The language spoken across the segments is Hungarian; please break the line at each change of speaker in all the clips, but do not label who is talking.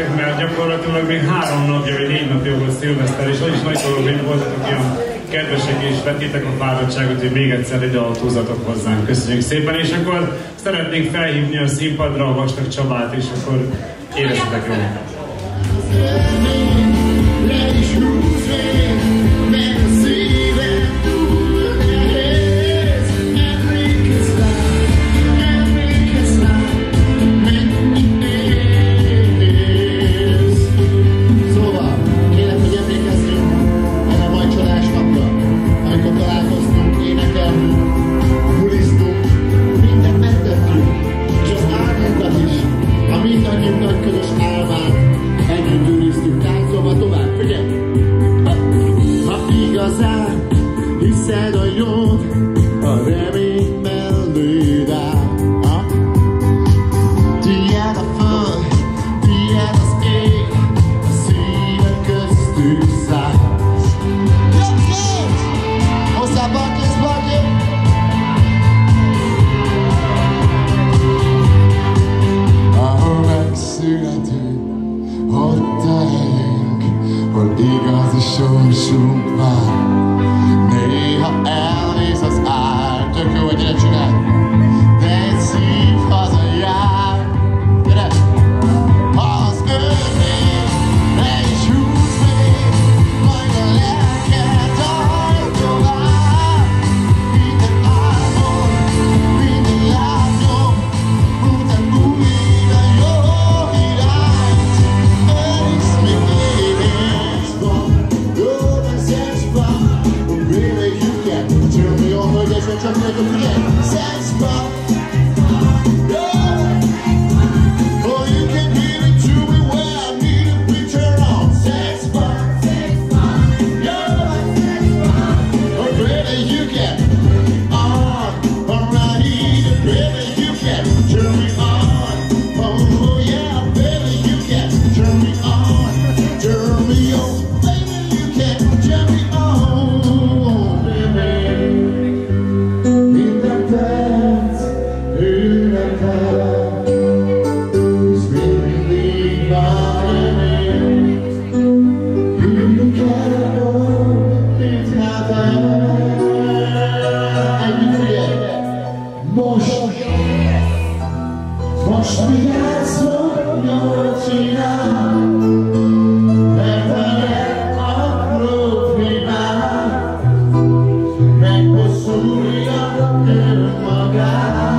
jöttetek, mert gyakorlatilag még három napja, vagy négy napja volt szilveszter, és vagyis nagy dolog, hogy voltatok ilyen kedvesek, és vettétek a fáradtságot, hogy még egyszer ide autózatok hozzánk. Köszönjük szépen, és akkor szeretnénk felhívni a színpadra a Vastag Csabát, és akkor érezzetek jól.
We Suri Adam Nirmagah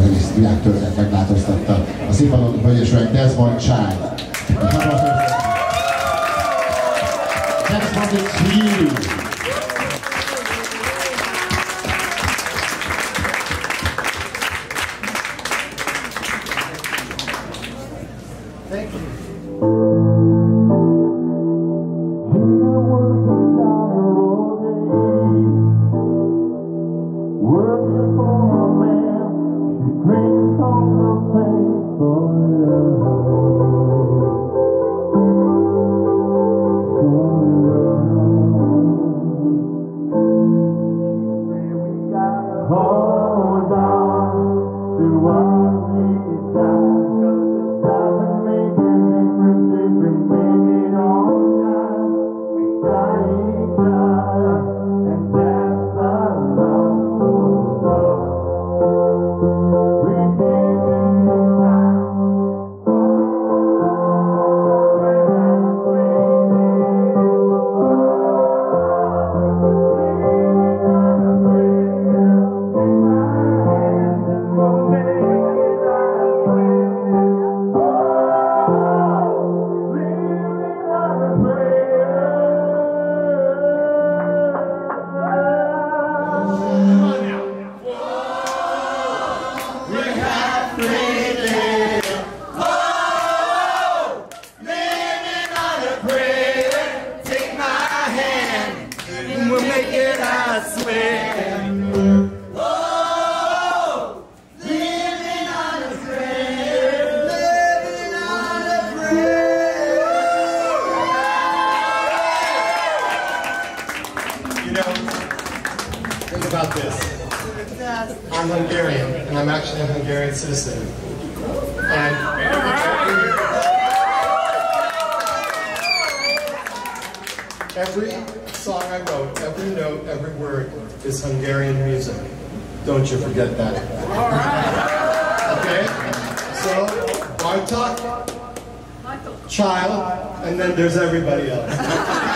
az
egész világtörténet megváltoztatta. A színpadon Desmond Child. Next is
you. Praise on the for Lord.
about this. I'm Hungarian, and I'm actually a Hungarian citizen. And every song I wrote, every note, every word is Hungarian music. Don't you forget that. Okay? So, Bartok, Child, and then there's everybody else.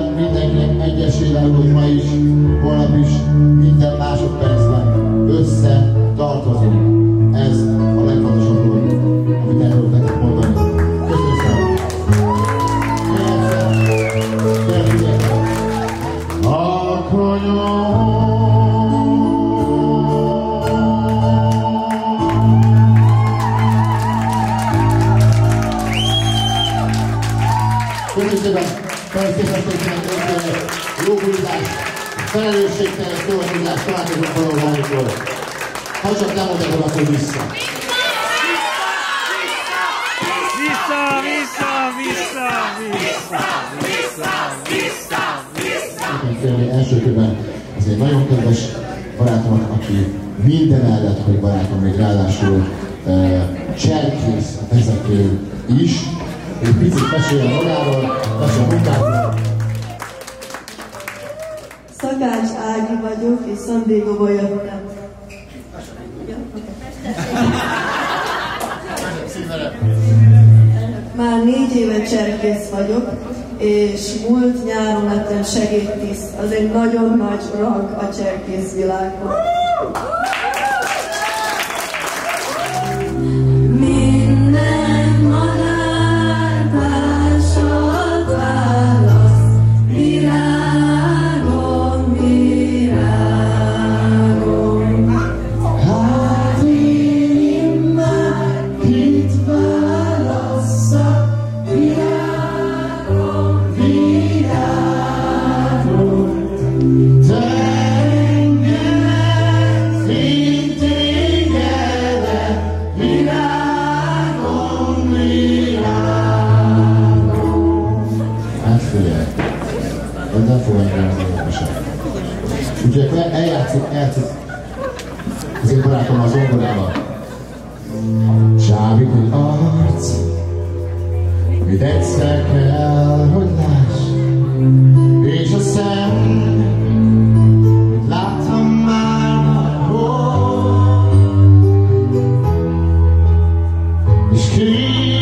El
mindenkinek egyesével, hogy ma is, holnap is, minden másodpercben össze tartozunk. Jó bulizás, felelősségteljes szórakozás, találkozunk valahol. Ha csak nem oda akkor vissza.
Vissza, vissza, vissza, vissza, vissza, vissza, vissza.
Első körben ez egy nagyon kedves barátom, aki minden mellett, hogy barátom még ráadásul uh, cserkész vezető is. Egy picit mesél magáról, mesél munkáról.
Szakács Ági vagyok, és San Diego-ból jöttem. Már négy éve cserkész vagyok, és múlt nyáron lettem segédtiszt. Az egy nagyon nagy rang a cserkész világban.
fogják Ugye akkor eljátszik, eljátszik az én barátom a zongorával. Csábít egy arc, mit egyszer kell, hogy láss, és a szem, láttam már hol, és ki